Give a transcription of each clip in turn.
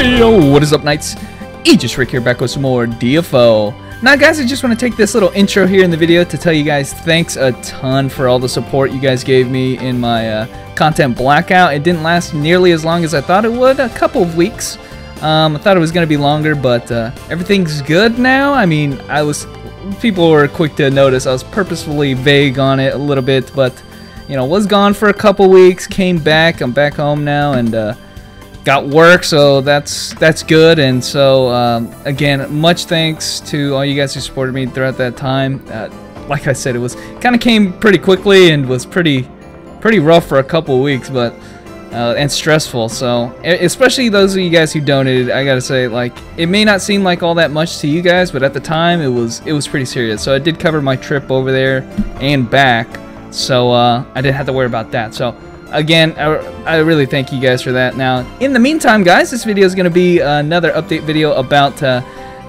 Yo, what is up, Knights? Aegis Rick here back with some more DFO. Now, guys, I just want to take this little intro here in the video to tell you guys thanks a ton for all the support you guys gave me in my uh, content blackout. It didn't last nearly as long as I thought it would, a couple of weeks. Um, I thought it was going to be longer, but uh, everything's good now. I mean, I was people were quick to notice I was purposefully vague on it a little bit, but you know, was gone for a couple weeks, came back. I'm back home now, and uh, got work, so that's that's good. And so um, again, much thanks to all you guys who supported me throughout that time. Uh, like I said, it was kind of came pretty quickly and was pretty pretty rough for a couple weeks, but uh, and stressful. So especially those of you guys who donated, I gotta say, like it may not seem like all that much to you guys, but at the time it was it was pretty serious. So I did cover my trip over there and back, so uh, I didn't have to worry about that. So again, I, I, really thank you guys for that. Now, in the meantime, guys, this video is going to be another update video about uh,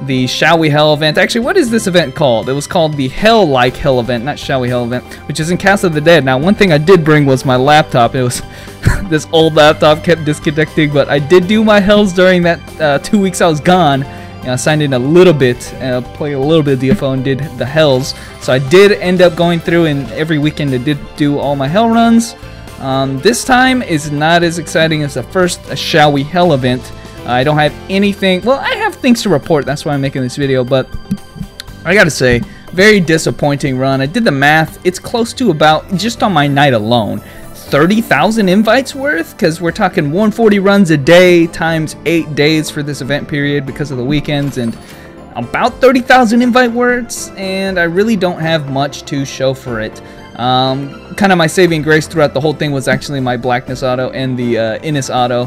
the Shall We Hell event. Actually, what is this event called? It was called the Hell Like Hell event, not Shall We Hell event, which is in Castle of the Dead. Now, one thing I did bring was my laptop. It was this old laptop kept disconnecting, but I did do my Hells during that uh, two weeks I was gone. I signed in a little bit, uh, played a little bit of DFO and did the Hells. So I did end up going through and every weekend I did do all my Hell runs. Um, this time is not as exciting as the first uh, Shall We Hell event. I don't have anything, well, I have things to report, that's why I'm making this video, but I gotta say, very disappointing run. I did the math, it's close to about, just on my Knight alone, 30,000 invites worth because we're talking 140 runs a day times 8 days for this event period because of the weekends and about 30,000 invite words and I really don't have much to show for it. Um, kind of my saving grace throughout the whole thing was actually my Blackness auto and the uh, Innis auto,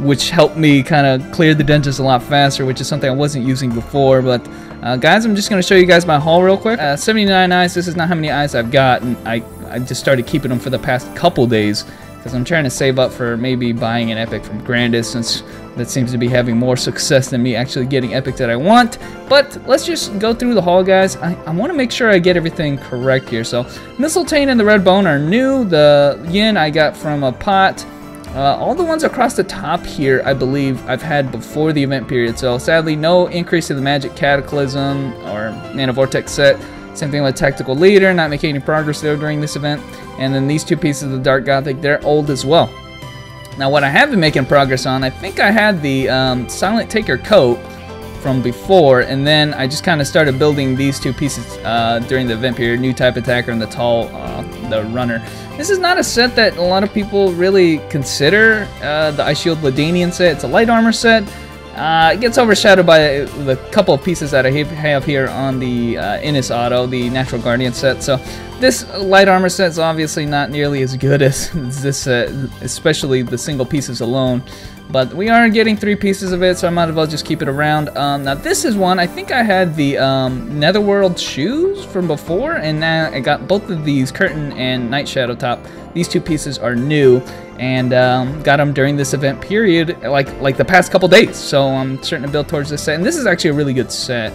which helped me kind of clear the dungeons a lot faster, which is something I wasn't using before. But uh, guys, I'm just going to show you guys my haul real quick. Uh, 79 eyes, this is not how many eyes I've got, and I, I just started keeping them for the past couple days because I'm trying to save up for maybe buying an epic from Grandis since that seems to be having more success than me actually getting epic that I want. But let's just go through the haul, guys. I, I want to make sure I get everything correct here. So Mistletoe and the Red Bone are new. The Yin I got from a pot. Uh, all the ones across the top here, I believe, I've had before the event period. So sadly, no increase in the Magic Cataclysm or Nano Vortex set. Same thing with Tactical Leader, not making any progress there during this event. And then these two pieces of the Dark Gothic, they're old as well. Now what I have been making progress on, I think I had the um, Silent Taker coat from before, and then I just kind of started building these two pieces uh, during the event period, New Type Attacker and the Tall, uh, the Runner. This is not a set that a lot of people really consider, uh, the Ice Shield Ladanian set. It's a light armor set. Uh, it gets overshadowed by the couple of pieces that I have here on the uh, Innis Auto, the Natural Guardian set. So this light armor set is obviously not nearly as good as this set, especially the single pieces alone. But we are getting three pieces of it, so I might as well just keep it around. Um, now this is one, I think I had the um, Netherworld shoes from before, and now I got both of these Curtain and Night Shadow top. These two pieces are new, and um, got them during this event period, like like the past couple days. So I'm starting to build towards this set, and this is actually a really good set.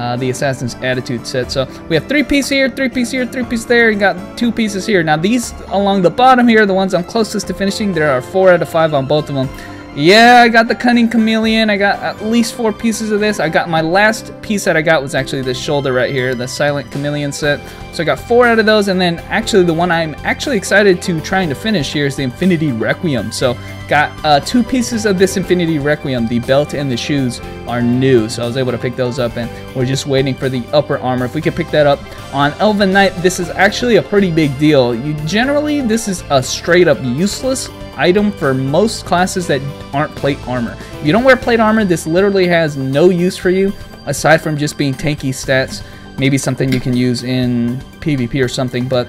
Uh, the Assassin's Attitude set. So we have three pieces here, three pieces here, three pieces there, and got two pieces here. Now these along the bottom here are the ones I'm closest to finishing. There are four out of five on both of them. Yeah, I got the Cunning Chameleon. I got at least four pieces of this. I got my last piece that I got was actually the shoulder right here, the Silent Chameleon set. So I got four out of those, and then actually the one I'm actually excited to trying to finish here is the Infinity Requiem. So got uh, two pieces of this Infinity Requiem. The belt and the shoes are new, so I was able to pick those up, and we're just waiting for the upper armor. If we could pick that up on Elven Knight, this is actually a pretty big deal. You generally this is a straight up useless item for most classes that aren't plate armor. If you don't wear plate armor, this literally has no use for you aside from just being tanky stats. Maybe something you can use in PvP or something, but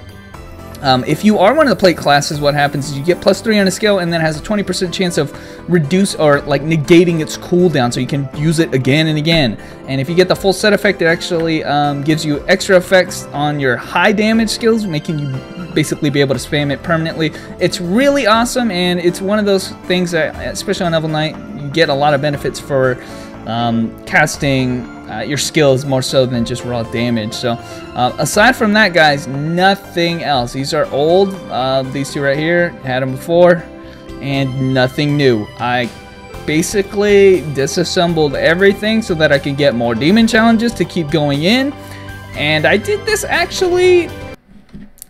um, if you are one of the plate classes, what happens is you get plus 3 on a skill and then has a 20% chance of reduce or like negating its cooldown so you can use it again and again. And if you get the full set effect, it actually um, gives you extra effects on your high damage skills, making you basically be able to spam it permanently. It's really awesome and it's one of those things that, especially on Elven Knight, you get a lot of benefits for um, casting uh, your skills more so than just raw damage. So uh, aside from that, guys, nothing else. These are old. Uh, these two right here, had them before, and nothing new. I basically disassembled everything so that I could get more demon challenges to keep going in. And I did this actually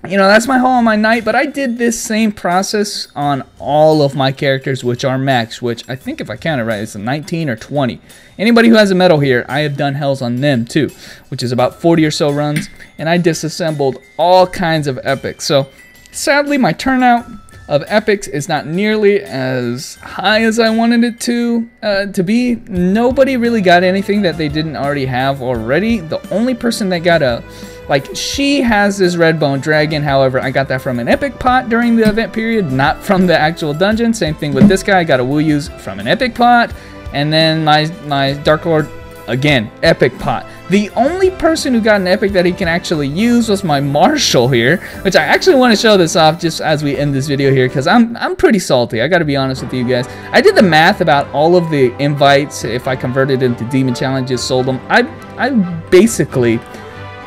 you know, that's my haul on my Knight, but I did this same process on all of my characters, which are max, which I think if I count it right, it's a 19 or 20. Anybody who has a medal here, I have done hells on them too, which is about 40 or so runs, and I disassembled all kinds of epics. So, sadly, my turnout of epics is not nearly as high as I wanted it to uh, to be. Nobody really got anything that they didn't already have already. The only person that got a like, she has this red bone dragon. However, I got that from an epic pot during the event period, not from the actual dungeon. Same thing with this guy. I got a Wuyu's from an epic pot. And then my, my Dark Lord, again, epic pot. The only person who got an epic that he can actually use was my Marshall here, which I actually want to show this off just as we end this video here because I'm, I'm pretty salty. I got to be honest with you guys. I did the math about all of the invites. If I converted into demon challenges, sold them. I, I basically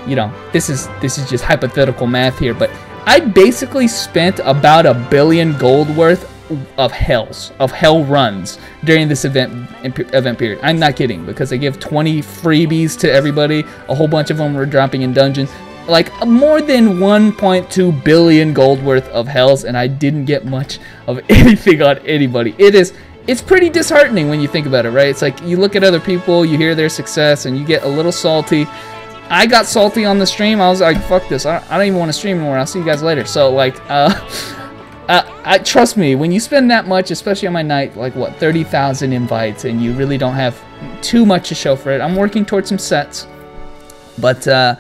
you know, this is this is just hypothetical math here, but I basically spent about a billion gold worth of hells of hell runs during this event event period. I'm not kidding because I give 20 freebies to everybody. A whole bunch of them were dropping in dungeons. Like more than 1.2 billion gold worth of hells, and I didn't get much of anything on anybody. It is it's pretty disheartening when you think about it, right? It's like you look at other people, you hear their success, and you get a little salty I got salty on the stream. I was like, fuck this. I, I don't even want to stream anymore. I'll see you guys later. So, like, uh, uh, I, trust me, when you spend that much, especially on my Knight, like, what, 30,000 invites, and you really don't have too much to show for it. I'm working towards some sets. But, uh,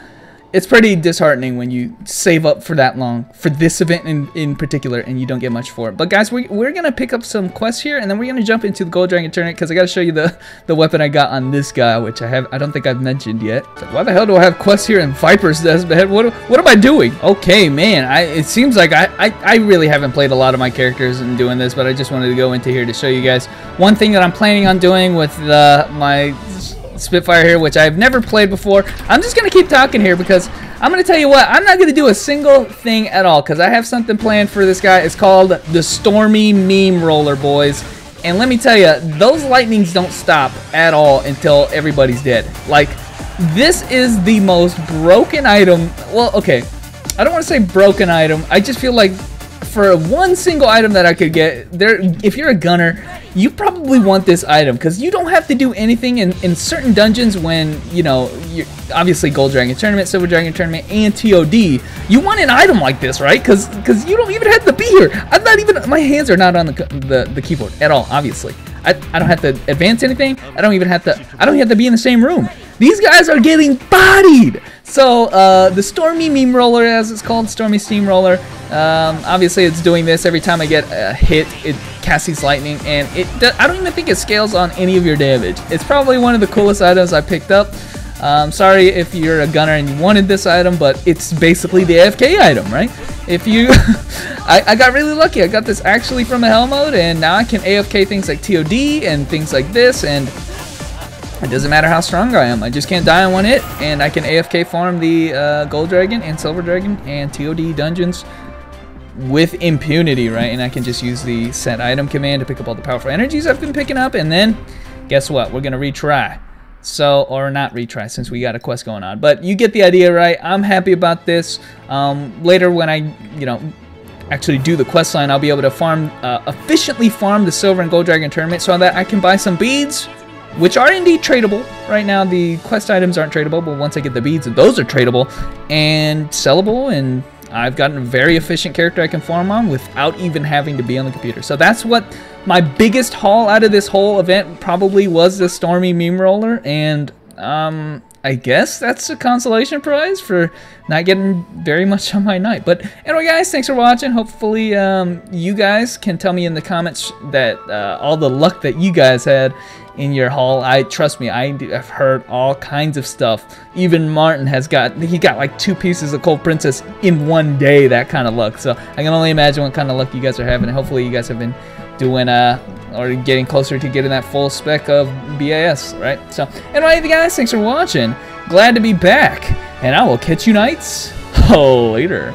it's pretty disheartening when you save up for that long for this event in, in particular and you don't get much for it. But guys, we, we're going to pick up some quests here and then we're going to jump into the Gold Dragon Tournament because I got to show you the, the weapon I got on this guy, which I have I don't think I've mentioned yet. Like, why the hell do I have quests here in Viper's Deathbed? What, what am I doing? Okay, man, I, it seems like I, I, I really haven't played a lot of my characters in doing this, but I just wanted to go into here to show you guys one thing that I'm planning on doing with uh, my Spitfire here, which I've never played before. I'm just going to keep talking here because I'm going to tell you what, I'm not going to do a single thing at all because I have something planned for this guy. It's called the Stormy Meme Roller, boys. And let me tell you, those lightnings don't stop at all until everybody's dead. Like, this is the most broken item. Well, okay, I don't want to say broken item. I just feel like for one single item that I could get, there, if you're a gunner, you probably want this item because you don't have to do anything in, in certain dungeons when, you know, obviously Gold Dragon Tournament, Silver Dragon Tournament, and TOD. You want an item like this, right? Because because you don't even have to be here. I'm not even, my hands are not on the, the, the keyboard at all, obviously. I, I don't have to advance anything. I don't even have to, I don't have to be in the same room. These guys are getting bodied. So uh, the Stormy Meme Roller, as it's called, Stormy Steamroller, um, obviously it's doing this every time I get a hit, it casts these lightning, and it I don't even think it scales on any of your damage. It's probably one of the coolest items I picked up. Um, sorry if you're a gunner and you wanted this item, but it's basically the AFK item, right? If you, I, I, got really lucky. I got this actually from a hell mode, and now I can AFK things like TOD and things like this, and it doesn't matter how strong I am. I just can't die on one hit, and I can AFK farm the uh, Gold Dragon and Silver Dragon and TOD dungeons with impunity, right? And I can just use the set item command to pick up all the powerful energies I've been picking up, and then guess what? We're gonna retry. So, or not retry since we got a quest going on. But you get the idea, right? I'm happy about this. Um, later when I, you know, actually do the quest line, I'll be able to farm, uh, efficiently farm the Silver and Gold Dragon tournament so that I can buy some beads which are indeed tradable. Right now, the quest items aren't tradable, but once I get the beads, those are tradable and sellable, and I've gotten a very efficient character I can farm on without even having to be on the computer. So that's what my biggest haul out of this whole event probably was the Stormy Meme Roller, and um, I guess that's a consolation prize for not getting very much on my Knight. But anyway, guys, thanks for watching. Hopefully, um, you guys can tell me in the comments that uh, all the luck that you guys had in your haul. I trust me, I have heard all kinds of stuff. Even Martin has got he got like two pieces of Cold Princess in one day. That kind of luck. So I can only imagine what kind of luck you guys are having. Hopefully, you guys have been doing uh or getting closer to getting that full spec of BAS, right? So anyway, guys, thanks for watching. Glad to be back, and I will catch you Knights later.